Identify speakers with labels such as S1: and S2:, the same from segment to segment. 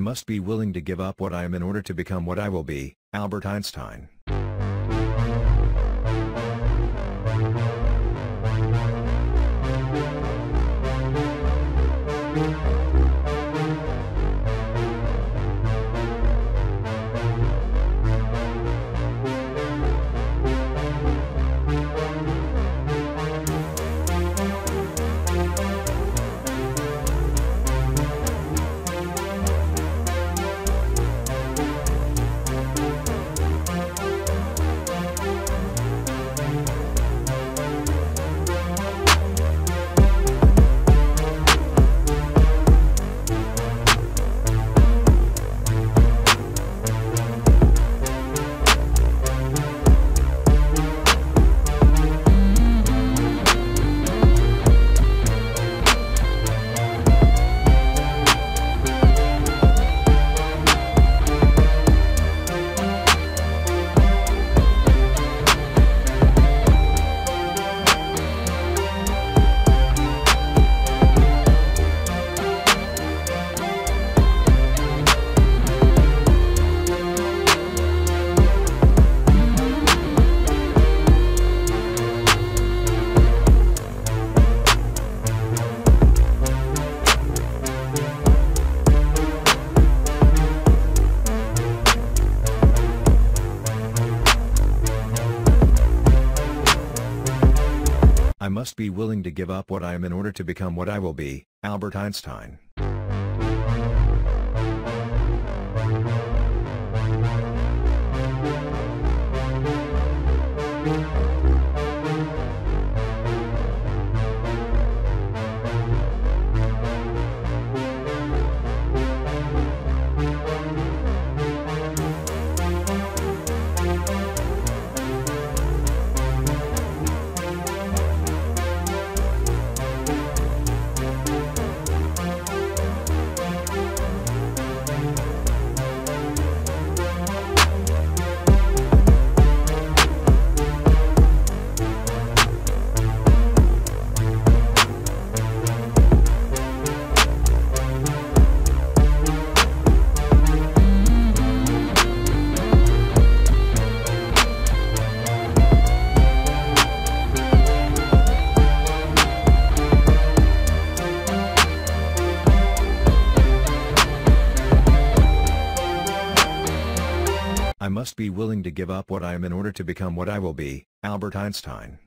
S1: must be willing to give up what I am in order to become what I will be, Albert Einstein. I must be willing to give up what I am in order to become what I will be, Albert Einstein. I must be willing to give up what I am in order to become what I will be, Albert Einstein.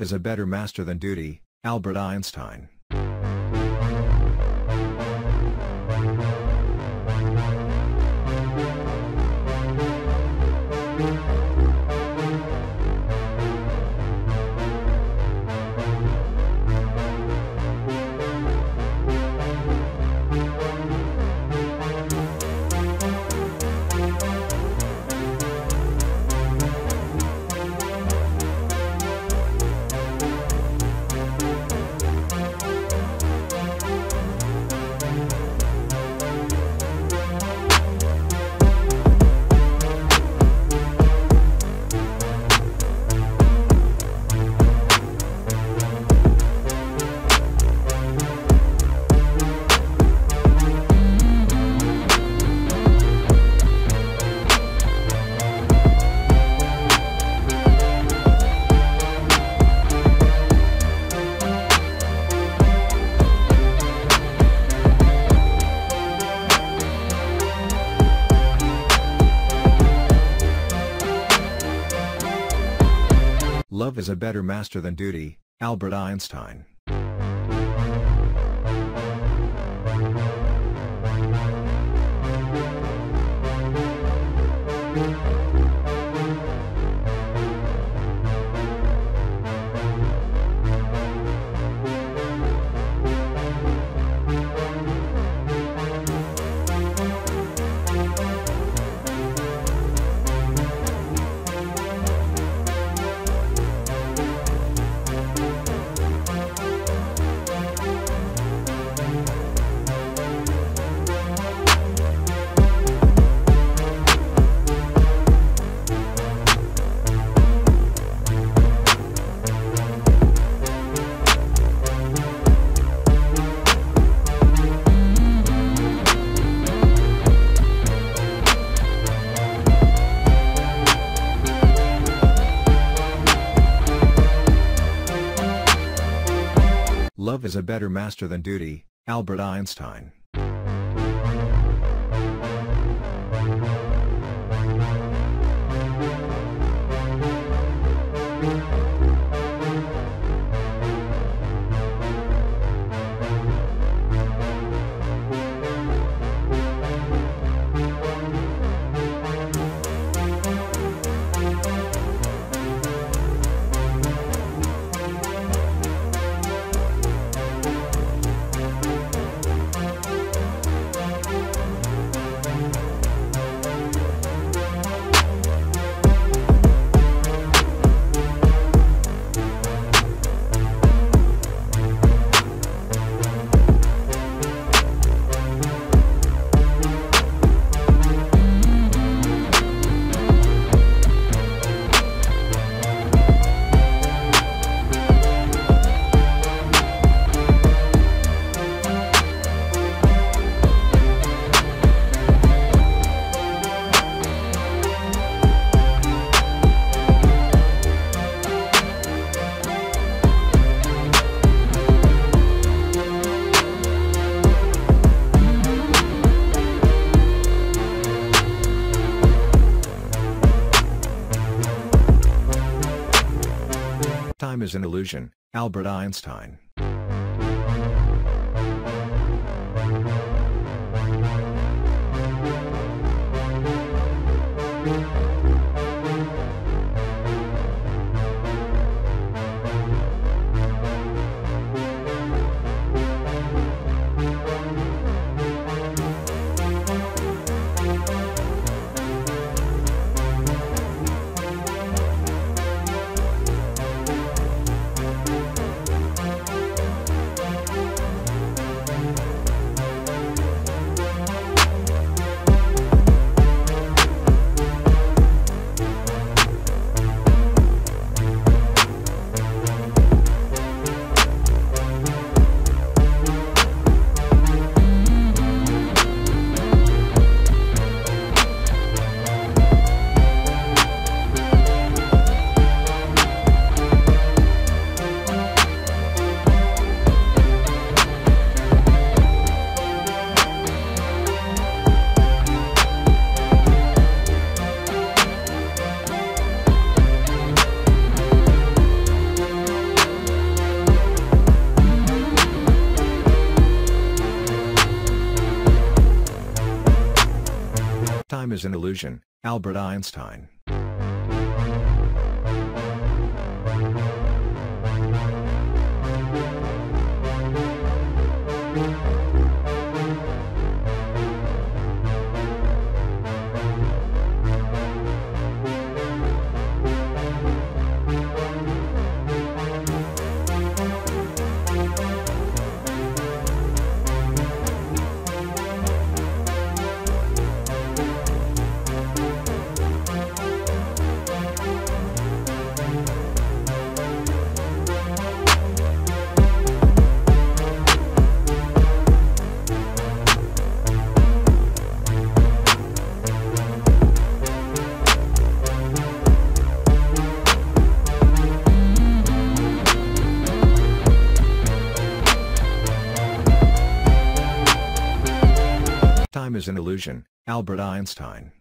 S1: Love is a better master than duty, Albert Einstein. Is a better master than duty, Albert Einstein. Love is a better master than duty, Albert Einstein. Is an illusion, Albert Einstein. Time is an illusion, Albert Einstein. Is an illusion, Albert Einstein.